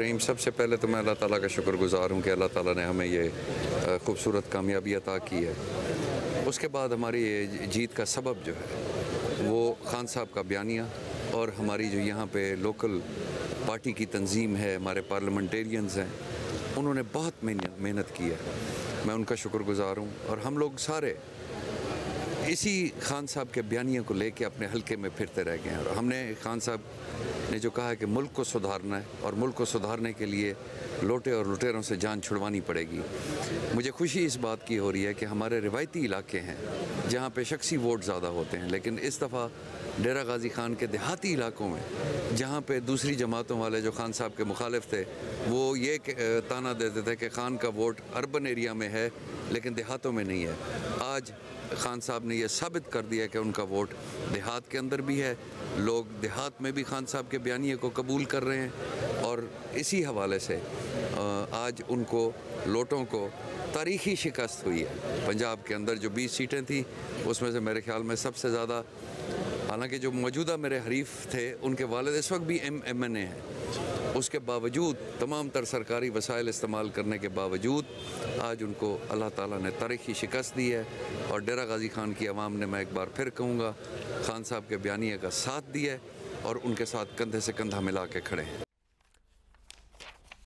रहीम, सबसे पहले तो मैं अल्लाह ताला का शुक्रगुजार हूँ कि अल्लाह ताला ने हमें ये खूबसूरत कामयाबी अता की है। उसके बाद हमारी ये जीत का सबब जो है, वो खान साहब का बयानिया और हमारी जो यहाँ पे लोकल पार्टी की तंजीम है, हमारे पार्लियामेंटेरियंस हैं, उन्होंने बहुत मेहनत की है। मैं उनका शुक्रगुजार हूँ और हम लोग सारे इसी खान साहब के बयानियों को लेके अपने हलके में फिरते रह गए हैं और हमने खान साहब ने जो कहा कि मुल्क को सुधारना है और मुल्क को सुधारने के लिए लोटे और लुटेरों से जान छुड़वानी पड़ेगी। मुझे खुशी इस बात की हो रही है कि हमारे रिवायती इलाके हैं जहाँ पे शख्सी वोट ज़्यादा होते हैं, लेकिन इस दफ़ा डेरा गाजी खान के देहाती इलाकों में, जहाँ पे दूसरी जमातों वाले जो खान साहब के मुखालिफ थे, वो ये ताना देते थे कि खान का वोट अर्बन एरिया में है, लेकिन देहातों में नहीं है। आज खान साहब ने यह साबित कर दिया कि उनका वोट देहात के अंदर भी है लोग देहात में भी खान साहब के बयानी को कबूल कर रहे हैं और इसी हवाले से आज उनको, लोटों को तारीखी शिकस्त हुई है। पंजाब के अंदर जो 20 सीटें थी, उसमें से मेरे ख्याल में सबसे ज़्यादा हालाँकि जो मौजूदा मेरे हरीफ थे, उनके वालद इस वक्त भी एम एम एन ए हैं। उसके बावजूद तमाम तर सरकारी वसाइल इस्तेमाल करने के बावजूद, आज उनको अल्लाह ताला ने तारीखी शिकस्त दी है और डेरा गाजी खान की आवाम ने मैं एक बार फिर कहूँगा, खान साहब के बयानिए का साथ दिया है और उनके साथ कंधे से कंधा मिला के खड़े हैं।